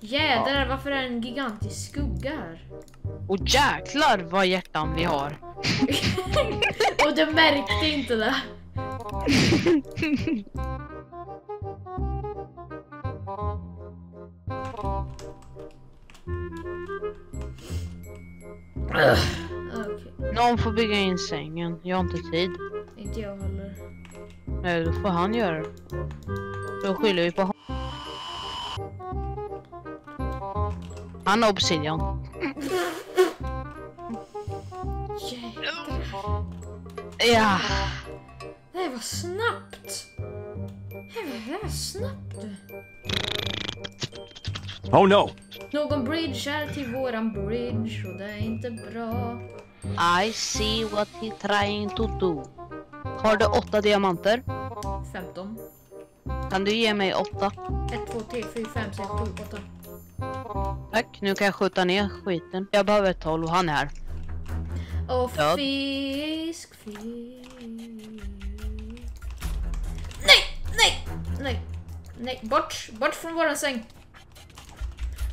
Jädrar, varför är det en gigantisk skugga här? Och jäklar vad hjärtan vi har. Och du märkte inte det? Okej, Någon får bygga in sängen. Jag har inte tid. inte jag heller. Nej, då får han göra det. Då skyller vi på honom. Han har obsidian. Jädrar. Ja. Det var snabbt. Det var, det var snabbt. Oh no! Någon bridge är till våran bridge och det är inte bra. I see what he trying to do. Har du åtta diamanter? 15. Kan du ge mig åtta? 1, 2, 3, 4, 5, 6, 7, 8. Tack, nu kan jag skjuta ner skiten. Jag behöver 12, han är här. Och Ja. fisk, fisk. Nej, nej, nej, nej, bort, bort från våran säng.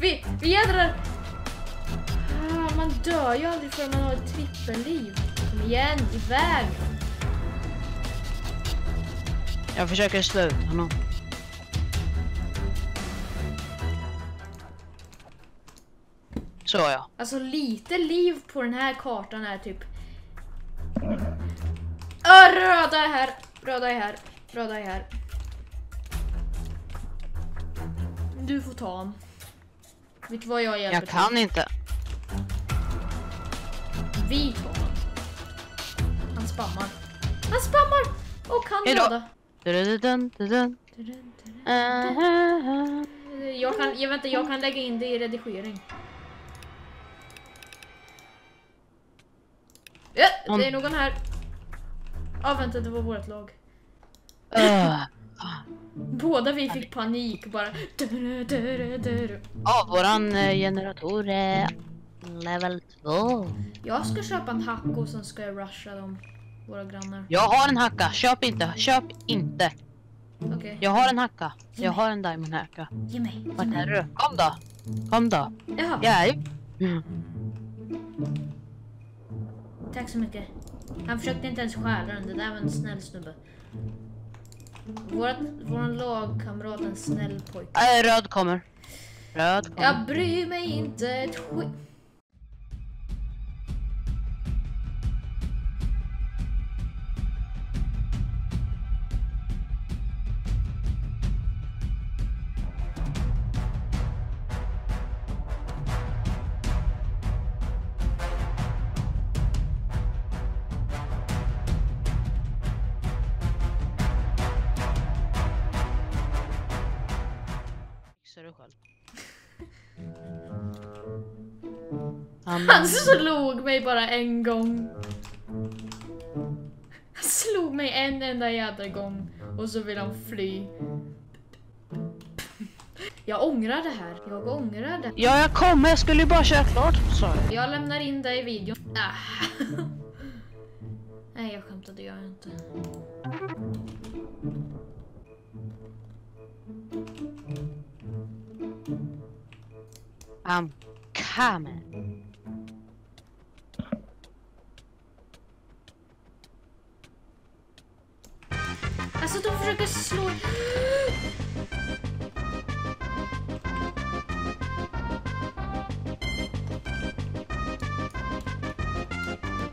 Vi, vi jädrar. Ah, man dör ju aldrig förrän man har ett trippelliv. Kom igen, iväg. Jag försöker slå ut honom. Så ja. Alltså lite liv på den här kartan är typ... Ah, röda är här, röda är här, röda är här. Du får ta honom. Vet du vad jag hjälper Jag kan inte. till? Vi tar honom. Han spammar. Han spammar! Och kan Hejdå. döda. Dun, dun, dun, dun. Uh-huh. Jag kan, jag vänta, jag kan lägga in det i redigering. Om- det är någon här. Ja, vänta, det var vårt lag. Uh. Båda vi fick panik bara. Ja, våran eh, generator är level 2. Jag ska köpa en hack och sen ska jag rusha dem. Våra grannar. Jag har en hacka, köp inte, köp inte. Okej, Jag har en hacka, jag har en diamond hacka. ge mig. Vart är du? Kom då! Kom då! Jaha, Jag är ju... Mm. Tack så mycket. Han försökte inte ens stjäla den, det där var en snäll snubbe. Vårat, våran lagkamrat är en snäll pojke. Äh, röd kommer. Röd kommer. Jag bryr mig inte ett skit. Han, Han slog mig bara en gång. Han slog mig en enda jädra gång och så vill han fly. Jag ångrar det här. Jag ångrar det. Ja, jag kommer. Jag skulle ju bara köra klart, sa jag. Jag lämnar in det i videon. Ah. Nej, jag skämtade, jag inte. I'm coming. Alltså, de försöker slå...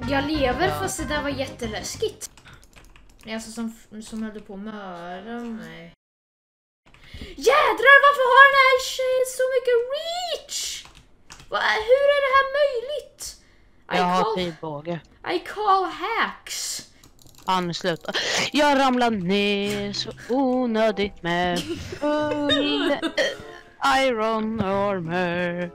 Jag lever fast det där var jätteläskigt. Det är alltså som, som höll på att mörda mig. Jädrar varför har den här tjejen så mycket reach? Va, hur är det här möjligt? I Jag har call, pilbåge. I call hacks ansluta. Jag ramlar ner så onödigt med full iron armor.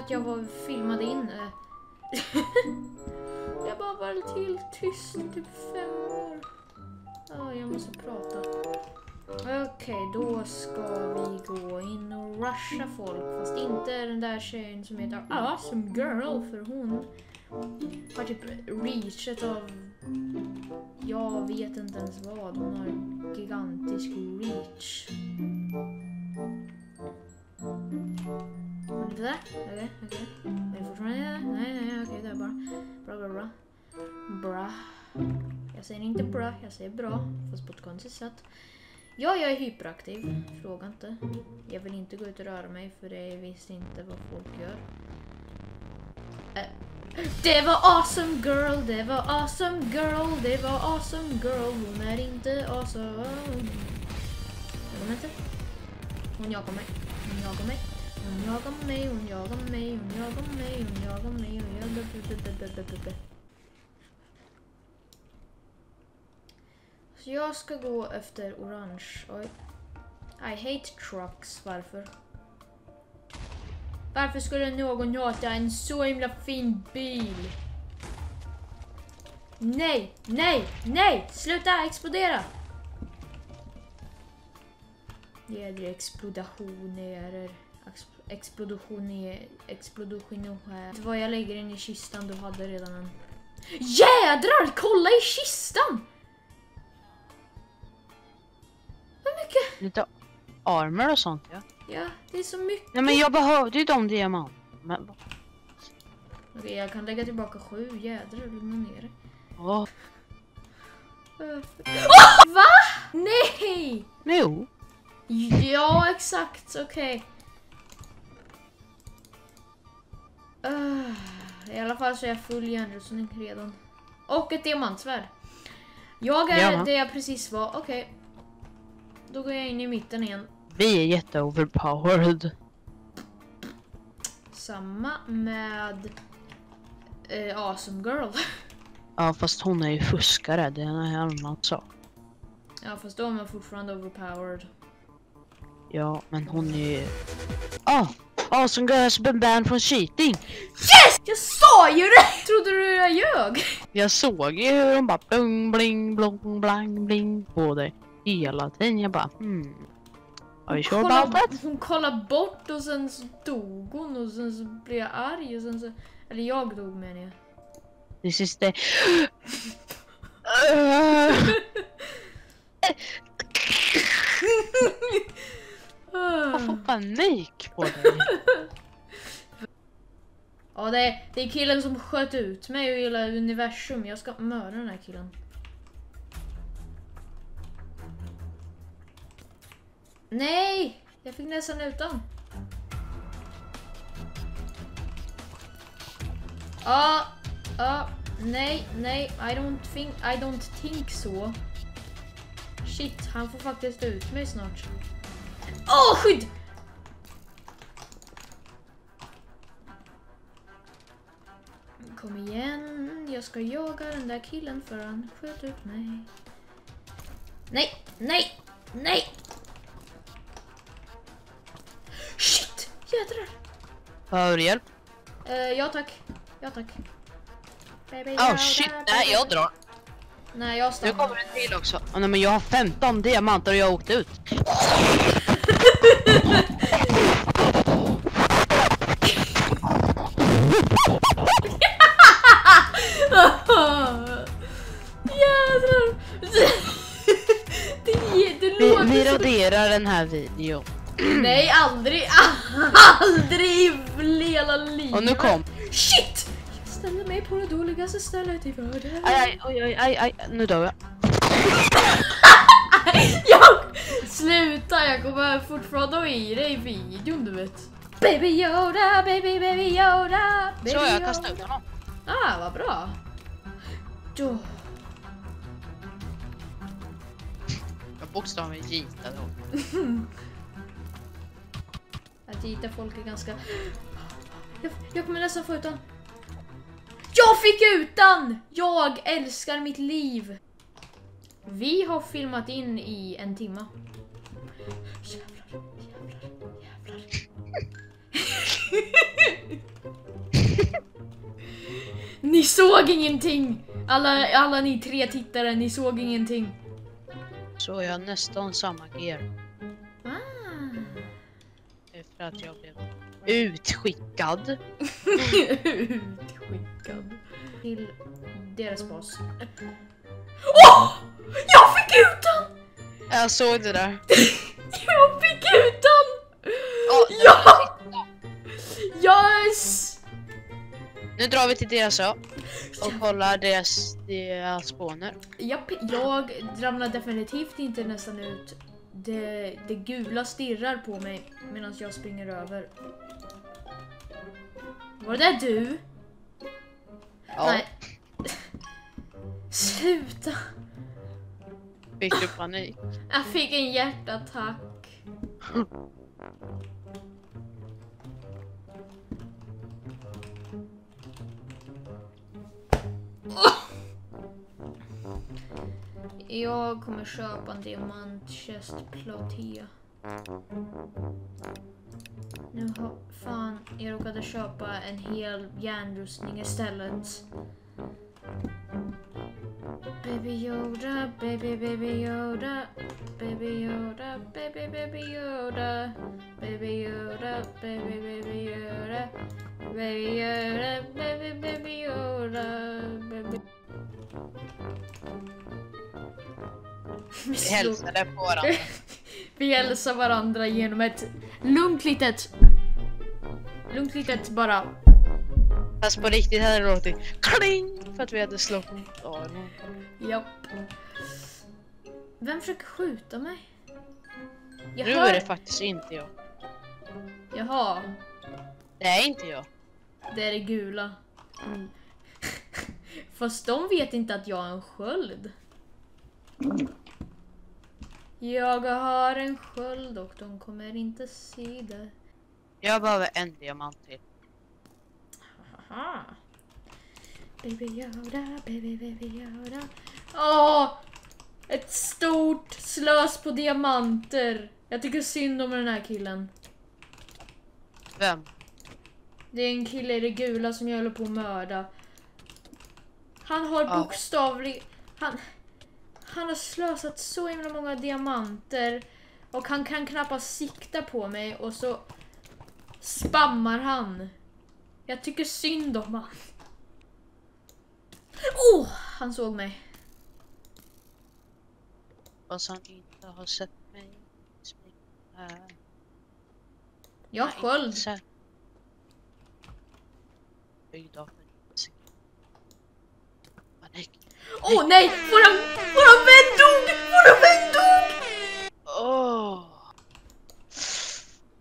Att jag var filmade in. eh. jag bara varit helt tyst i typ fem år. Ja, jag måste prata. Okej, då ska vi gå in och rusha folk. Fast inte den där tjejen som heter Awesome Girl, för hon har typ reachat av... Jag vet inte ens vad. Hon har gigantisk reach. Inte det där? Okej, okej. Är det fortfarande det? Nej, nej, okej, det är bara... Bra, bra, bra. Bra. Jag säger inte bra, jag säger bra. Fast på ett konstigt sätt. Ja, jag är hyperaktiv. Fråga inte. Jag vill inte gå ut och röra mig för det är visst inte vad folk gör. Äh. Det var awesome girl, det var awesome girl, det var awesome girl. Hon är inte awesome. Inte. Hon jagar mig. Hon jagar mig. Hon jagar mig, hon jagar mig, hon jagar mig, hon jagar mig, hon jagar mig. Så jag ska gå efter orange. Oj. I hate trucks. Varför? Varför skulle någon hata en så himla fin bil? Nej, nej, nej! Sluta explodera! Det Jädra explosioner. Ex- Explosioner. Explosioner. Vet du vad jag lägger in i kistan? Du hade redan en... Jädrar! Kolla i kistan! Hur mycket? Lite armor och sånt ja. Ja, det är så mycket. Nej men jag behövde ju de diamanterna. Vad- Okej, jag kan lägga tillbaka sju. Jädrar, lugna ner dig. Uh. Åh, Va? Nej! Jo. Ja, exakt. Okej. Uh, I alla fall så är jag full järnrustning redan. Och ett diamantsvärd. Jag är Jaha. det jag precis var. Okej. Då går jag in i mitten igen. Vi är jätteoverpowered. Samma med eh, Awesome Girl. Ja fast hon är ju fuskare, det är en annan sak. ja, fast då är man fortfarande overpowered. Ja men hon är ju... Ah! Awesome girl has been banned from cheating! Yes! Jag sa ju det! Trodde du jag ljög? Jag såg ju hur hon bara bling bling blong blang bling på dig hela tiden. Jag bara hmm. Are you sure about that? hon kollade bort och sen så dog hon och sen så blev jag arg och sen så... Eller jag dog menar jag. This is the... Jag får panik på dig. Ja, det är, det är killen som sköt ut mig och hela universum. Jag ska mörda den här killen. Nej! Jag fick nästan utan. Ja, ja, nej, nej, I don't think, I don't think so. Shit, han får faktiskt ut mig snart. Åh, skydd! Kom igen, jag ska jaga den där killen för han sköt ut mig. Nej, nej, nej! Shit, jädrar! Behöver du hjälp? Uh, ja tack, ja tack. Baby, Oh shit, nej jag drar. Nej, jag Nu stannar. kommer en till också. Oh, nej, men jag har 15 diamanter och jag har åkt ut. Raderar den här videon. Nej, aldrig, aldrig i hela livet. Och nu kom. Shit! Jag ställde mig på det dåligaste stället i världen. Aj, aj, oj, oj, aj, aj, nu dör jag. Jag... Sluta, jag kommer fortfarande ha i dig i videon, du vet. Baby Yoda, baby, baby Yoda. Baby Så jag kastar ut honom. Ah, vad bra. Då. bokstaven gita då. Att gita folk är ganska... Jag, jag kommer nästan få utan. Jag fick utan! Jag älskar mitt liv! Vi har filmat in i en timme. Jävlar, jävlar, jävlar. ni såg ingenting! Alla, alla ni tre tittare, ni såg ingenting. Så jag har nästan samma gear. Ah. Efter att jag blev utskickad. Utskickad. Till deras bas. Åh! Jag fick ut den! Jag såg det där. Jag fick ut den! Ja, Ja! Yes! Nu drar vi till deras ö och kollar deras, deras spåner. Japp, jag ramlar definitivt inte nästan ut. Det, det gula stirrar på mig medan jag springer över. Var det där du? Ja, Nej. Sluta! fick du panik? Jag fick en hjärtattack. Mm. Jag kommer köpa en diamant chest platea. Nu har fan, jag råkade köpa en hel järnrustning istället. Baby Yoda, baby baby Yoda, baby Yoda, baby baby Yoda, baby Yoda, baby baby Yoda, baby Yoda, baby baby Yoda, baby. Vi hälsade på varandra. Vi hälsar varandra genom ett lugnt litet... Lugnt litet bara... Fast på riktigt hade det låtit kling för att vi hade slått öronen. Japp. Vem försöker skjuta mig? Jag Nu hör... är det faktiskt inte jag. Jaha, Det är inte jag. det är det gula. Fast de vet inte att jag har en sköld. Jag har en sköld och de kommer inte se det. Jag behöver en diamant till. Aha. Baby Yoda, baby baby Yoda. Åh! Ett stort slös på diamanter. Jag tycker synd om den här killen. Vem? Det är en kille i det gula som jag håller på att mörda. Han har Ja. bokstavligt... Han, han har slösat så himla många diamanter. Och han kan knappast sikta på mig och så spammar han. Jag tycker synd om han. Oh! Han såg mig. Fast han inte har sett mig. Jag sköld. Åh oh, nej! Våran, våran vän dog! Våran vän dog! Åh!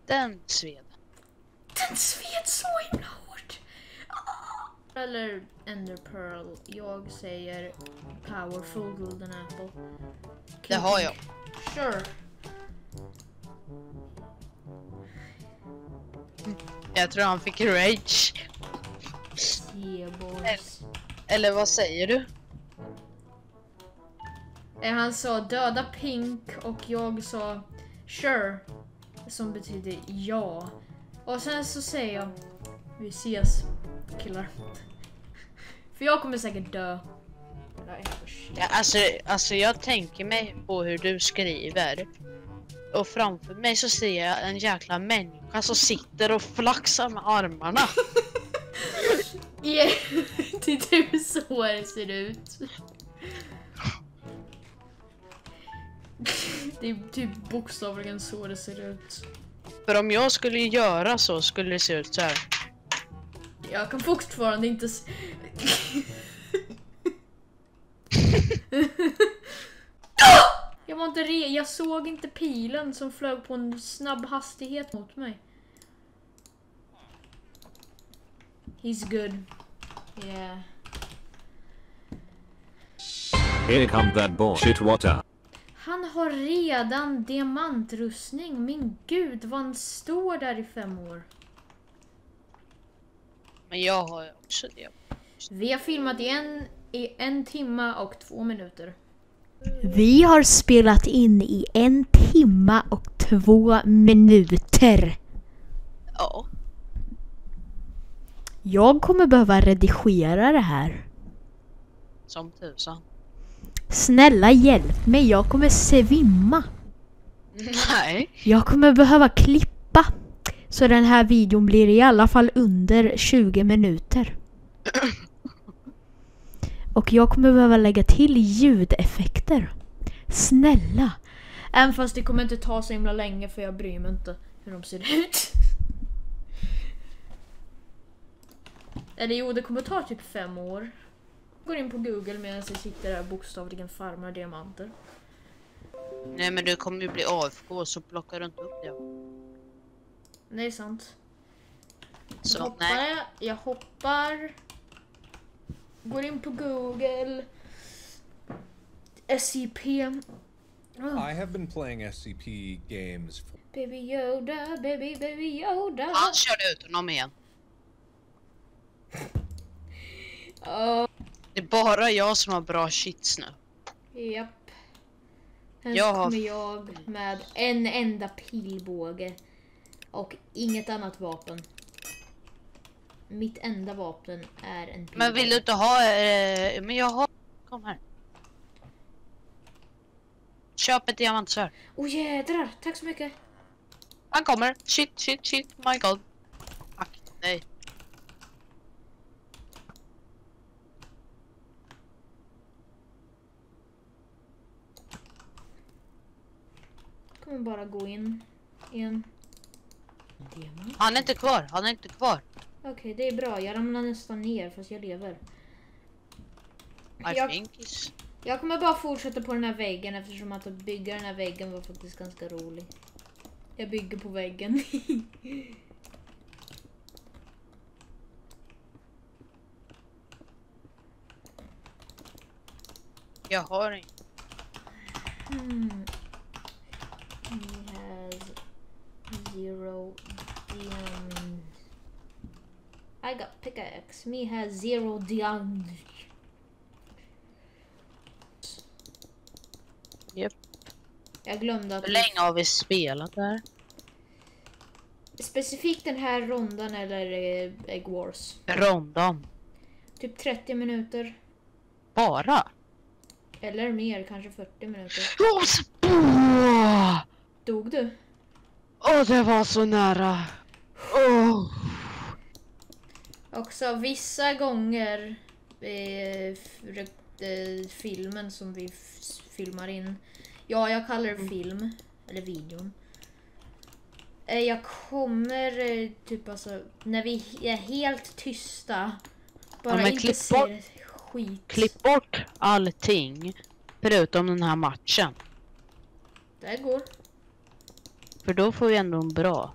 Den sved. Den sved så himla. Eller Ender Pearl. Jag säger Powerful Golden Apple. Det har jag. Sure. Jag tror han fick rage. Yeah boys. Eller vad säger du? Eh, Han sa döda Pink och jag sa sure. Som betyder ja. Och sen så säger jag vi ses killar. För jag kommer säkert dö. Ja, alltså, alltså jag tänker mig på hur du skriver. Och framför mig så ser jag en jäkla människa som sitter och flaxar med armarna. Yeah. Det är typ så det ser ut. Det är typ bokstavligen så det ser ut. För om jag skulle göra så skulle det se ut så här. Jag kan fortfarande inte s- Jag var inte re- jag såg inte pilen som flög på en snabb hastighet mot mig. He's good. Yeah. Here come that bullshit water. Han har redan diamantrustning. Min gud, vad han står där i fem år. Men jag har också det. Vi har filmat i en, i en timma och två minuter. Vi har spelat in i en timma och två minuter. Ja. Jag kommer behöva redigera det här. som tusan. Snälla hjälp mig, jag kommer svimma. Nej. Jag kommer behöva klippa. Så den här videon blir i alla fall under 20 minuter. Och jag kommer behöva lägga till ljudeffekter. Snälla. Även fast det kommer inte ta så himla länge för jag bryr mig inte hur de ser ut. Eller jo, det kommer ta typ fem år. Går in på google medan jag sitter där bokstavligen farmar diamanter. Nej men du kommer ju bli AFK så plockar du inte upp det. Det är sant. Så Så hoppar nej. jag, jag hoppar. Går in på google. SCP. Oh, I have been playing SCP games for baby Yoda, baby baby Yoda. Han körde ut honom igen. Oh, Det är bara jag som har bra shits nu. japp. Här Jag har- kommer jag med en enda pilbåge. Och inget annat vapen. Mitt enda vapen är en pilbåge. Men vill du inte ha... Eh, men jag har... Kom här. Köp ett diamantsvärd. Åh jädrar, tack så mycket. Han kommer. Shit, shit, shit. My god. Fuck. Nej. Kommer bara gå in igen. Diamant. Han är inte kvar. Han är inte kvar. Okej, det är bra. Jag ramlar nästan ner fast jag lever. I Jag- think. Jag kommer bara fortsätta på den här väggen eftersom att bygga den här väggen var faktiskt ganska rolig. Jag bygger på väggen. Jag har inte. hmm. He has zero diamond. I got pickaxe. Me has zero diamond. Japp. Jag glömde att Hur länge har vi spelat där? specifikt den här rondan eller eh, Egg Wars. Rondan. Typ 30 minuter. Bara? Eller mer, kanske 40 minuter. Åh, Dog du? oh, det var så nära. Åh. Också vissa gånger eh, filmen som vi filmar in. Ja, jag kallar det film. Eller videon. Eh, jag kommer eh, typ alltså när vi är helt tysta. Bara men inte klipp ser skit. Klipp bort allting. Förutom den här matchen. Det går. För då får vi ändå en bra.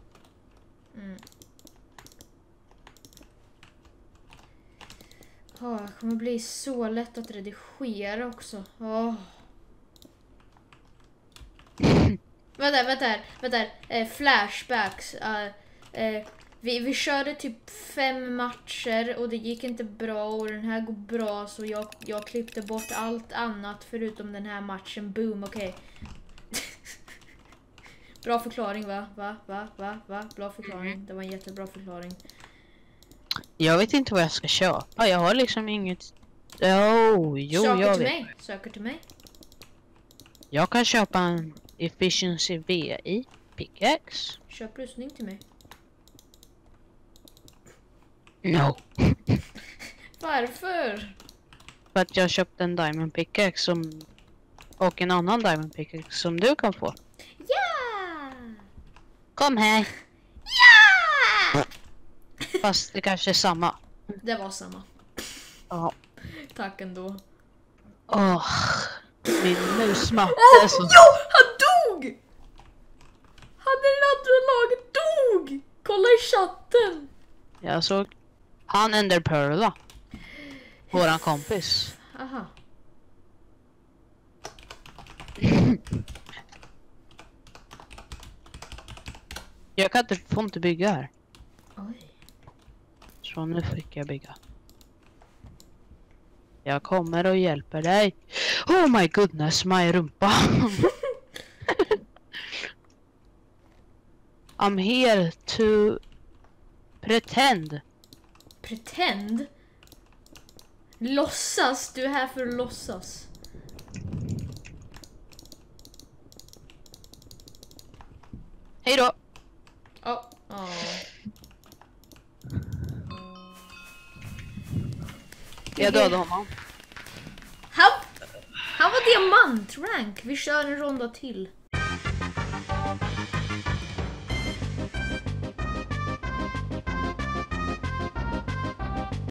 Mm. Ja, det kommer bli så lätt att redigera också. Åh. vänta, vänta, här, vänta. här. Eh, flashbacks. Eh, eh, vi, vi körde typ fem matcher och det gick inte bra och den här går bra så jag, jag klippte bort allt annat förutom den här matchen. Boom, okej. Bra förklaring va? Va? Va? Va? Va? Bra förklaring. Det var en jättebra förklaring. Jag vet inte vad jag ska köpa. Jag har liksom inget... Oh, jo, Söker jag till vet. mig. Söker till mig. Jag kan köpa en Efficiency VI pickaxe. Köp rustning till mig. No. Varför? För att jag köpte en Diamond pickaxe som... Och en annan Diamond pickaxe som du kan få. Ja! Kom här! Fast det kanske är samma. Det var samma. Ja. Tack ändå. Åh. Min musmatte är så... Jo! Han dog! Han i det andra laget dog! Kolla i chatten! Jag såg... Han Enderpearla. Våran kompis. Aha. Jag kan inte, får inte bygga här. Så nu fick jag bygga. Jag kommer och hjälper dig. Oh my goodness, my rumpa. I'm here to pretend. Pretend? Låtsas, du är här för att låtsas. Hej då! Ja. ja. Jag dödade honom. Han, han var diamantrank. Vi kör en ronda till.